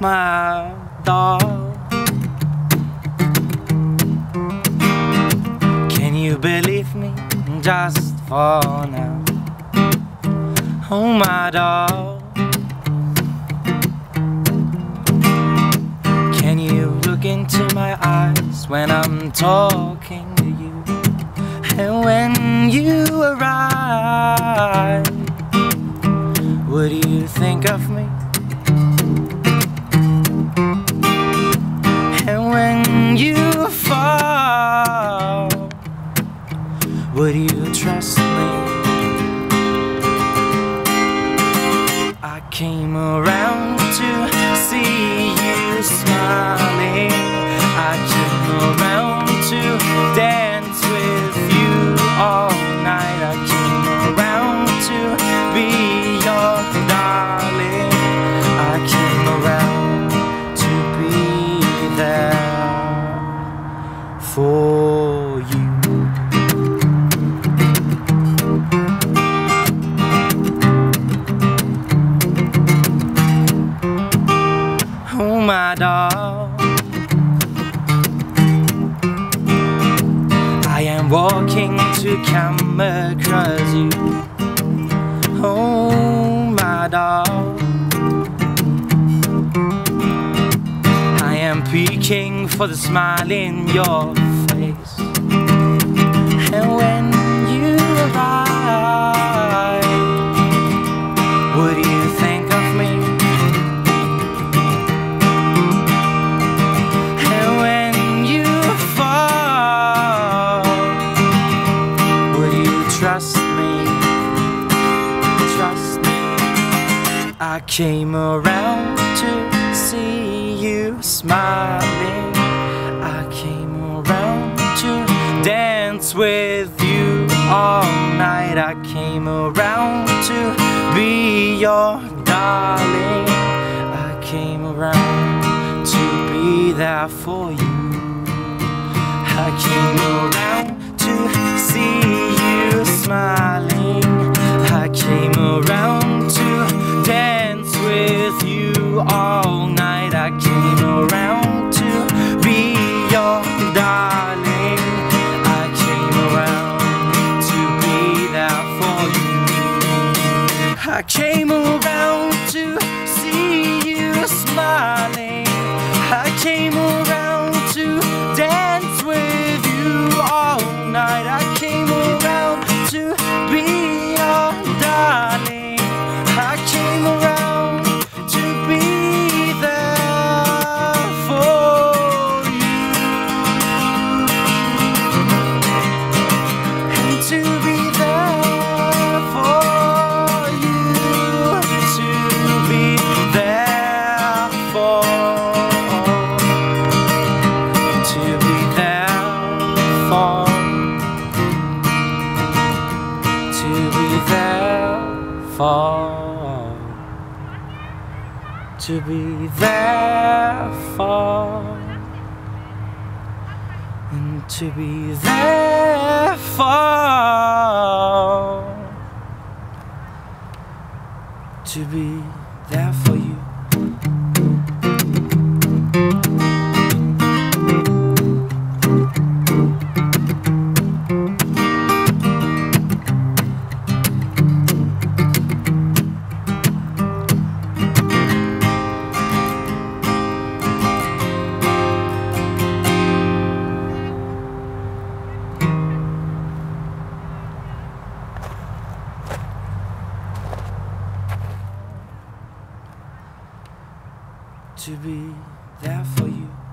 my doll. Can you believe me just for now? Oh, my doll. Can you look into my eyes when I'm talking to you? And when you arrive, what do you think of me? Would you trust me? I came around to see you smiling. I came around to dance with you all night. I came around to be your darling. I came around to be there for you. My doll. I am walking to come across you. Oh, my doll. I am peeking for the smile in your I came around to see you smiling. I came around to dance with you all night. I came around to be your darling. I came around to be there for you. I came around to see there to be there for. And to be there for. To be there for you to be there for you